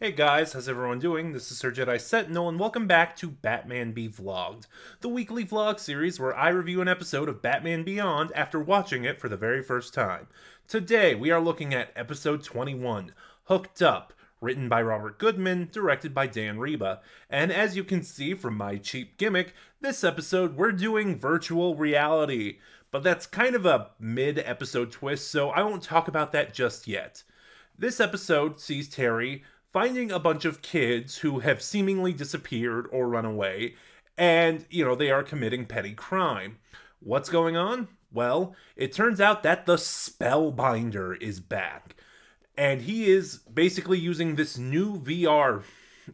Hey guys, how's everyone doing? This is Sir Jedi Sentinel, and welcome back to Batman Be Vlogged, the weekly vlog series where I review an episode of Batman Beyond after watching it for the very first time. Today, we are looking at episode 21, Hooked Up, written by Robert Goodman, directed by Dan Riba. And as you can see from my cheap gimmick, this episode we're doing virtual reality. But that's kind of a mid episode twist, so I won't talk about that just yet. This episode sees Terry finding a bunch of kids who have seemingly disappeared or run away, and, you know, they are committing petty crime. What's going on? Well, it turns out that the Spellbinder is back. And he is basically using this new VR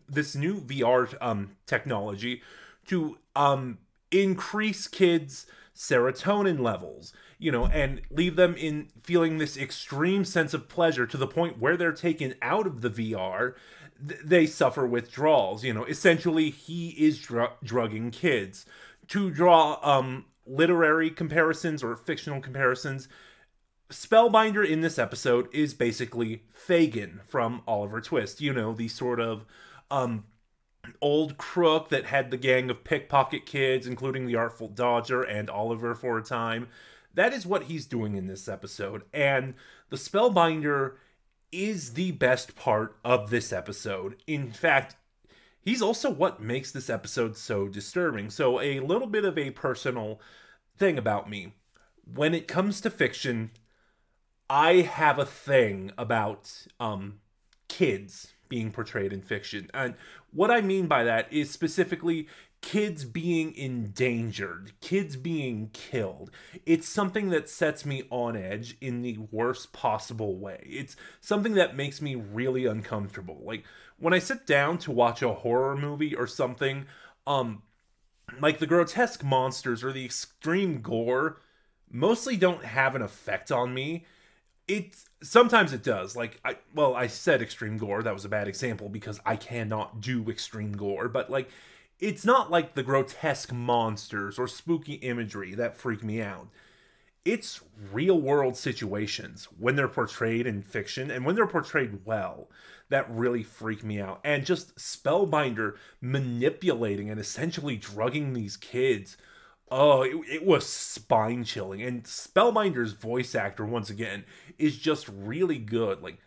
this new VR um technology to um increase kids serotonin levels, you know, and leave them in feeling this extreme sense of pleasure to the point where they're taken out of the VR, th- they suffer withdrawals. You know, essentially, he is dr- drugging kids. To draw um, literary comparisons or fictional comparisons, Spellbinder in this episode is basically Fagin from Oliver Twist. You know, the sort of um, old crook that had the gang of pickpocket kids, including the Artful Dodger and Oliver for a time. That is what he's doing in this episode. And the Spellbinder is the best part of this episode. In fact, he's also what makes this episode so disturbing. So, a little bit of a personal thing about me. When it comes to fiction, I have a thing about um, kids being portrayed in fiction. And what I mean by that is specifically kids being endangered, kids being killed. It's something that sets me on edge in the worst possible way. It's something that makes me really uncomfortable. Like when I sit down to watch a horror movie or something, um like the grotesque monsters or the extreme gore mostly don't have an effect on me it sometimes it does. Like i well i said extreme gore. That was a bad example because i cannot do extreme gore. But like it's not like the grotesque monsters or spooky imagery that freak me out. It's real world situations when they're portrayed in fiction and when they're portrayed well that really freak me out. And just spellbinder manipulating and essentially drugging these kids oh, it, it was spine chilling. And Spellbinder's voice actor, once again, is just really good. Like,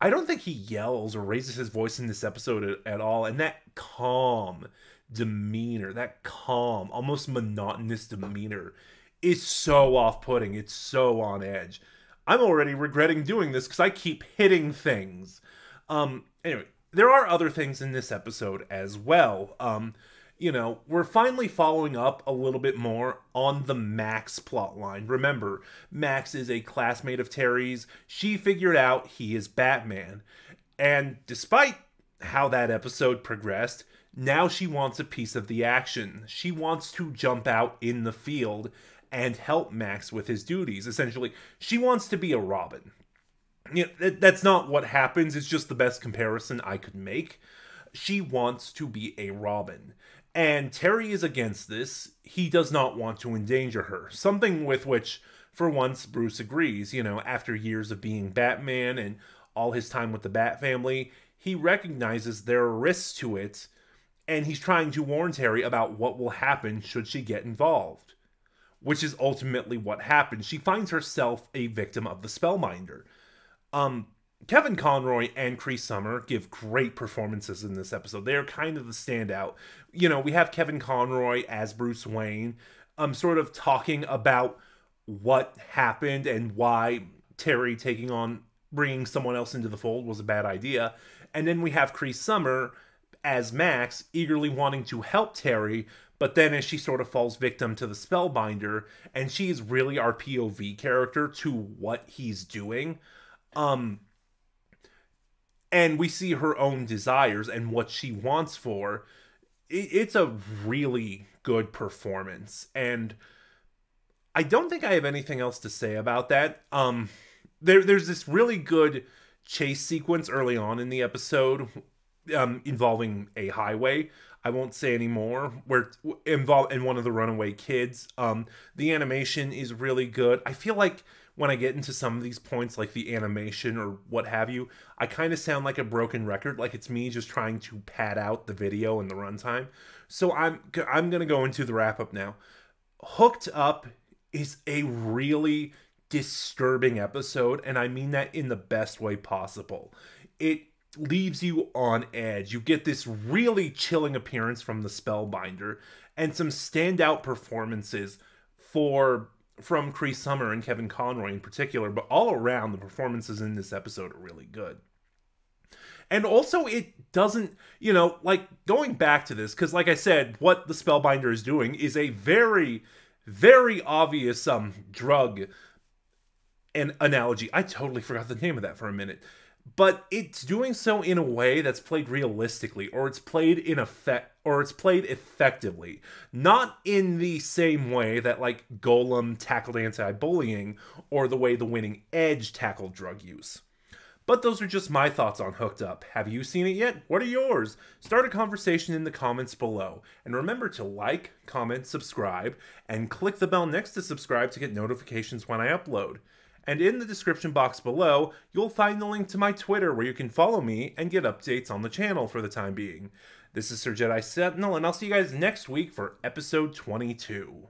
I don't think he yells or raises his voice in this episode at, at all. And that calm demeanor, that calm, almost monotonous demeanor, is so off putting. It's so on edge. I'm already regretting doing this because I keep hitting things. Um, anyway, there are other things in this episode as well. Um, you know, we're finally following up a little bit more on the Max plotline. Remember, Max is a classmate of Terry's. She figured out he is Batman. And despite how that episode progressed, now she wants a piece of the action. She wants to jump out in the field and help Max with his duties. Essentially, she wants to be a Robin. You know, that's not what happens, it's just the best comparison I could make. She wants to be a Robin. And Terry is against this. He does not want to endanger her. Something with which, for once, Bruce agrees. You know, after years of being Batman and all his time with the Bat family, he recognizes there are risks to it, and he's trying to warn Terry about what will happen should she get involved. Which is ultimately what happens. She finds herself a victim of the Spellbinder. Um, Kevin Conroy and Cree Summer give great performances in this episode. They are kind of the standout. You know, we have Kevin Conroy as Bruce Wayne, um, sort of talking about what happened and why Terry taking on bringing someone else into the fold was a bad idea. And then we have Cree Summer as Max, eagerly wanting to help Terry, but then as she sort of falls victim to the Spellbinder, and she is really our POV character to what he's doing. Um, and we see her own desires and what she wants for it's a really good performance. And i don't think i have anything else to say about that. Um there there's this really good chase sequence early on in the episode um involving a highway. I won't say anymore where involved in one of the runaway kids. Um the animation is really good. I feel like when I get into some of these points, like the animation or what have you, I kind of sound like a broken record, like it's me just trying to pad out the video and the runtime. So I'm I'm gonna go into the wrap up now. Hooked Up is a really disturbing episode, and I mean that in the best way possible. It leaves you on edge. You get this really chilling appearance from the Spellbinder and some standout performances for from Cree Summer and Kevin Conroy in particular, but all around the performances in this episode are really good. And also, it doesn't, you know, like going back to this, because like I said, what the Spellbinder is doing is a very, very obvious um drug an analogy. I totally forgot the name of that for a minute but it's doing so in a way that's played realistically or it's played in effect or it's played effectively not in the same way that like golem tackled anti-bullying or the way the winning edge tackled drug use but those are just my thoughts on Hooked Up. Have you seen it yet? What are yours? Start a conversation in the comments below. And remember to like, comment, subscribe, and click the bell next to subscribe to get notifications when I upload and in the description box below, you'll find the link to my Twitter where you can follow me and get updates on the channel for the time being. This is Sir Jedi Sentinel, and I'll see you guys next week for episode 22.